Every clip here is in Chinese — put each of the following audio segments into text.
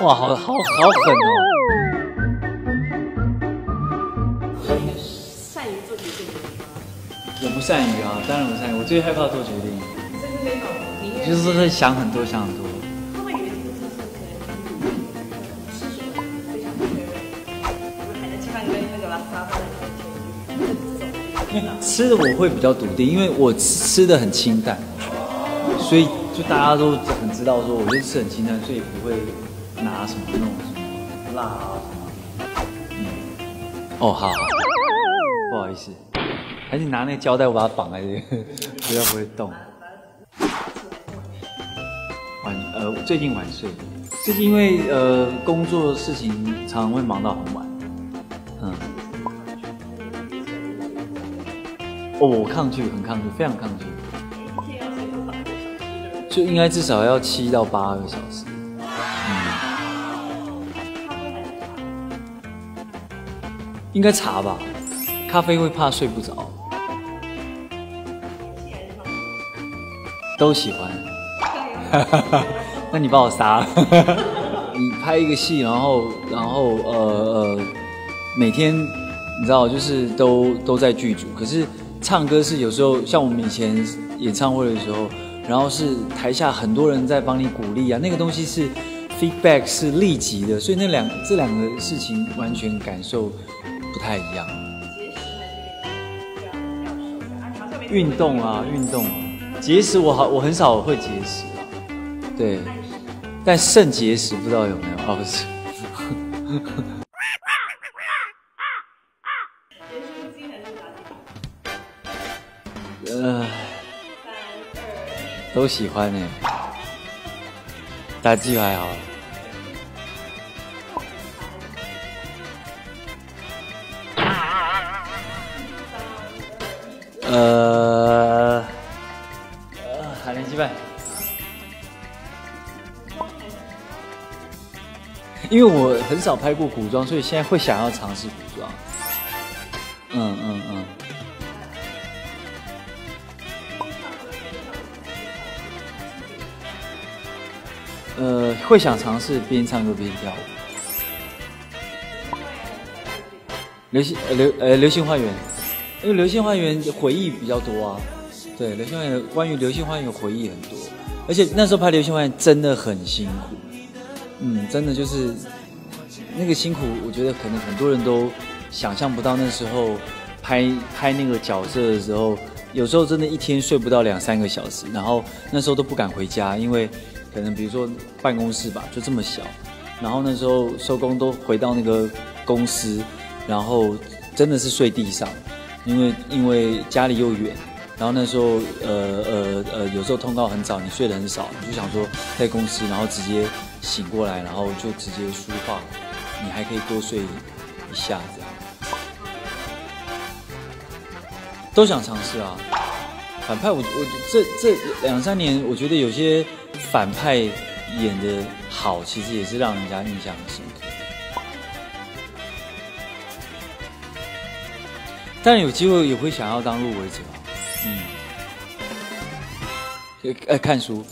哇，好好好狠哦！善于做决定吗？我不善于啊，当然不善于，我最害怕做决定，这是那种就是说会想很多想很多。他们有一种特色，可能吃什么非常吃的我会比较笃定，因为我吃吃的很清淡，所以就大家都很知道说，我就吃很清淡，所以不会拿什么弄什么辣啊什么。嗯，哦好，不好意思，还是拿那个胶带我把它绑在这里，比较不会动。晚呃最近晚睡，最近因为呃工作事情常常会忙到很晚，嗯。哦，我抗拒，很抗拒，非常抗拒，就应该至少要七到八个小时。应该茶吧，咖啡会怕睡不着。都喜欢。那你把我杀了。你拍一个戏，然后然后呃呃，每天你知道就是都都在剧组，可是唱歌是有时候像我们以前演唱会的时候，然后是台下很多人在帮你鼓励啊，那个东西是 feedback 是立即的，所以那两这两个事情完全感受不太一样。运动啊，运动啊，节食我好我很少会节食啊，对，但肾结石不知道有没有？啊，不是。呃，都喜欢呢，打鸡还好。呃，呃，海南鸡饭。因为我很少拍过古装，所以现在会想要尝试古装。嗯嗯嗯。呃，会想尝试边唱歌边跳舞。流星呃流呃流星花园，因为流星花园回忆比较多啊。对，流星花园关于流星花园回忆很多，而且那时候拍流星花园真的很辛苦。嗯，真的就是那个辛苦，我觉得可能很多人都想象不到。那时候拍拍那个角色的时候，有时候真的一天睡不到两三个小时，然后那时候都不敢回家，因为可能比如说办公室吧，就这么小，然后那时候收工都回到那个公司，然后真的是睡地上，因为因为家里又远，然后那时候呃呃呃，有时候通告很早，你睡得很少，你就想说在公司，然后直接。醒过来，然后就直接梳化，你还可以多睡一下，这样都想尝试啊。反派，我我这这两三年，我觉得有些反派演的好，其实也是让人家印象很深刻。当然有机会也会想要当入围者，嗯，呃，看书。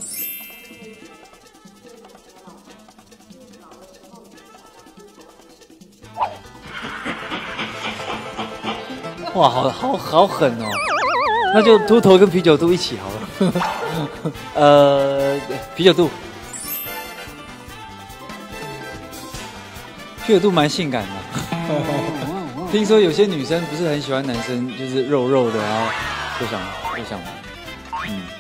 哇，好好好狠哦！那就秃头跟啤酒肚一起好了。呃，啤酒肚，啤酒肚蛮性感的。听说有些女生不是很喜欢男生，就是肉肉的，然后不想不想，嗯。